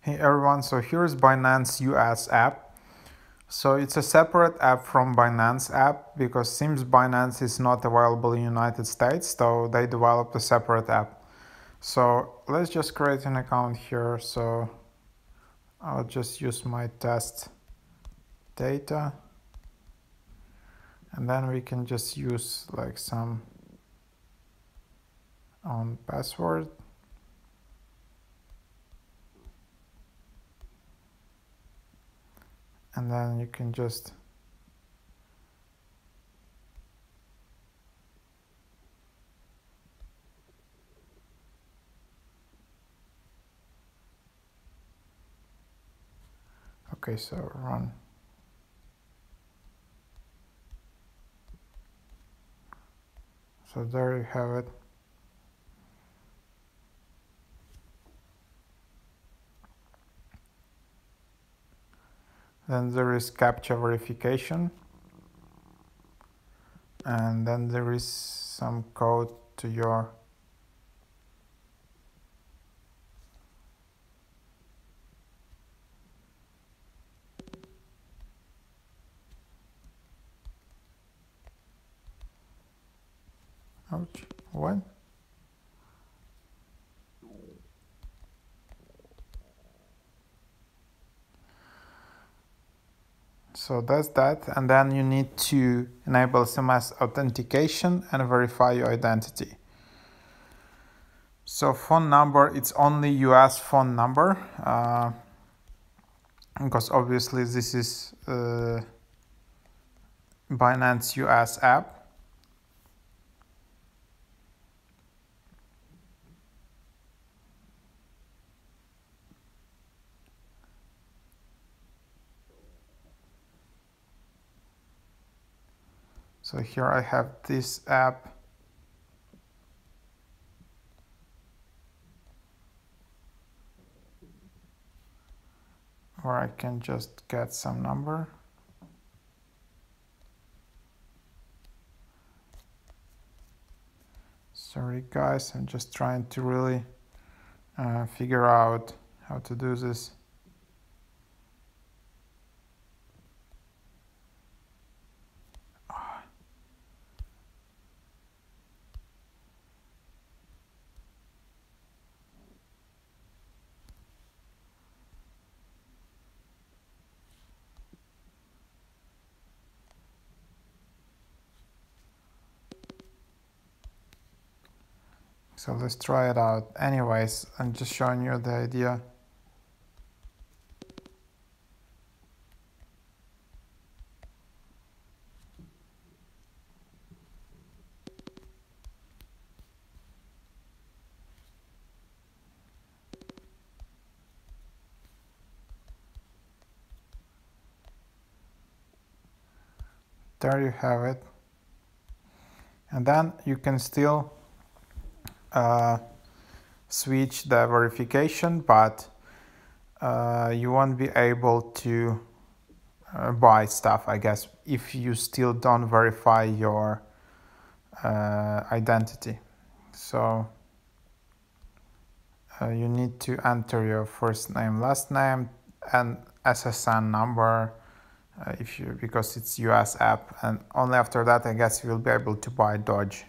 Hey everyone, so here's Binance US app. So it's a separate app from Binance app because seems Binance is not available in United States, so they developed a separate app. So let's just create an account here. So I'll just use my test data and then we can just use like some on password and then you can just okay so run. So there you have it then there is captcha verification. And then there is some code to your ouch. What So that's that. And then you need to enable SMS authentication and verify your identity. So phone number, it's only US phone number. Uh, because obviously this is uh, Binance US app. So here I have this app. Where I can just get some number. Sorry guys, I'm just trying to really uh, figure out how to do this. So let's try it out. Anyways, I'm just showing you the idea. There you have it. And then you can still uh, switch the verification, but uh, you won't be able to uh, buy stuff, I guess, if you still don't verify your uh, identity. So uh, you need to enter your first name, last name, and SSN number uh, if you because it's US app, and only after that, I guess you will be able to buy Doge.